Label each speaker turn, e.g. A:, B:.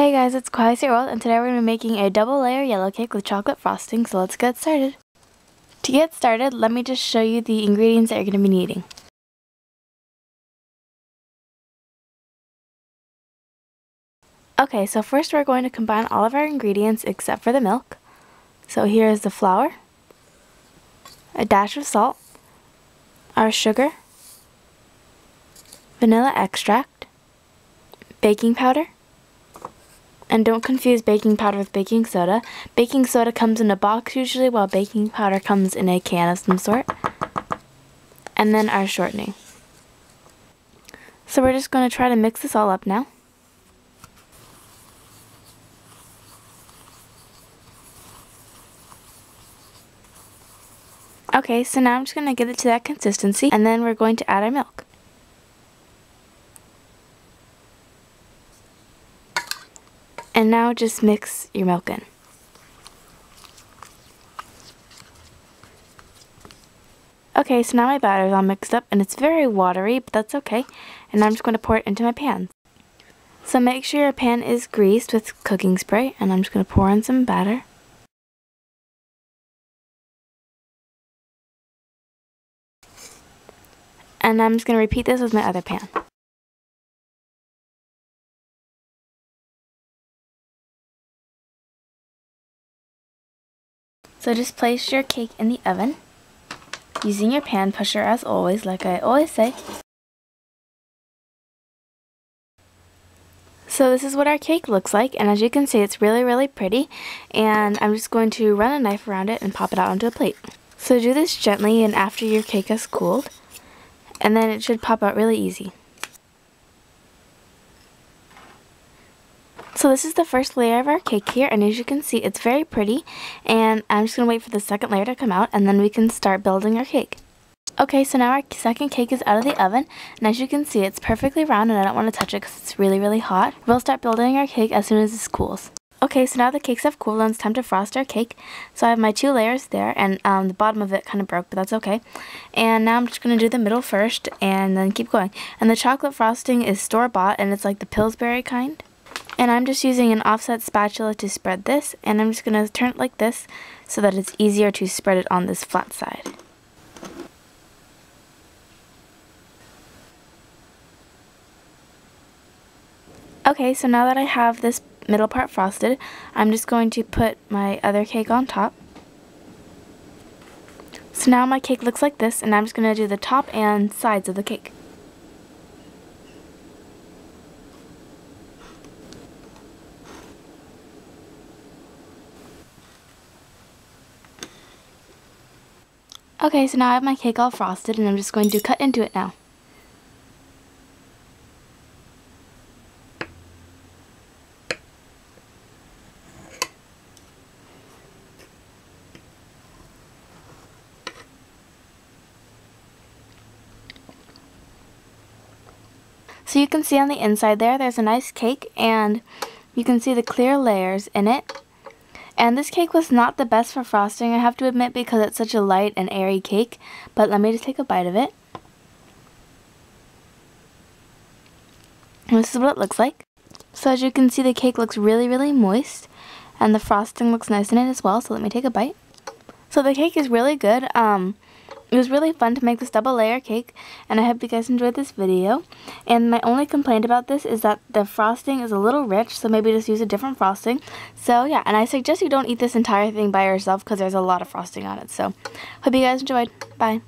A: Hey guys, it's Kawaii Sweet World and today we're going to be making a double layer yellow cake with chocolate frosting, so let's get started. To get started, let me just show you the ingredients that you're going to be needing. Okay, so first we're going to combine all of our ingredients except for the milk. So here is the flour, a dash of salt, our sugar, vanilla extract, baking powder, and don't confuse baking powder with baking soda. Baking soda comes in a box usually, while baking powder comes in a can of some sort. And then our shortening. So we're just going to try to mix this all up now. Okay, so now I'm just going to get it to that consistency, and then we're going to add our milk. And now just mix your milk in. Okay, so now my batter is all mixed up and it's very watery, but that's okay. And I'm just going to pour it into my pan. So make sure your pan is greased with cooking spray and I'm just going to pour in some batter. And I'm just going to repeat this with my other pan. So just place your cake in the oven using your pan pusher as always, like I always say. So this is what our cake looks like, and as you can see, it's really, really pretty, and I'm just going to run a knife around it and pop it out onto a plate. So do this gently and after your cake has cooled, and then it should pop out really easy. So this is the first layer of our cake here and as you can see it's very pretty and I'm just going to wait for the second layer to come out and then we can start building our cake. Okay, so now our second cake is out of the oven, and as you can see, it's perfectly round, and I don't want to touch it because it's really, really hot. We'll start building our cake as soon as this cools. Okay, so now the cakes have cooled, and it's time to frost our cake. So I have my two layers there, and um, the bottom of it kind of broke, but that's okay. And now I'm just going to do the middle first, and then keep going. And the chocolate frosting is store-bought, and it's like the Pillsbury kind. And I'm just using an offset spatula to spread this, and I'm just going to turn it like this so that it's easier to spread it on this flat side. Okay, so now that I have this middle part frosted, I'm just going to put my other cake on top. So now my cake looks like this, and I'm just going to do the top and sides of the cake. Okay, so now I have my cake all frosted and I'm just going to cut into it now. So you can see on the inside there, there's a nice cake and you can see the clear layers in it. And this cake was not the best for frosting, I have to admit, because it's such a light and airy cake. But let me just take a bite of it. And this is what it looks like. So as you can see, the cake looks really, really moist. And the frosting looks nice in it as well, so let me take a bite. So the cake is really good. Um, it was really fun to make this double layer cake and I hope you guys enjoyed this video. And my only complaint about this is that the frosting is a little rich so maybe just use a different frosting. So yeah, and I suggest you don't eat this entire thing by yourself because there's a lot of frosting on it. So hope you guys enjoyed. Bye.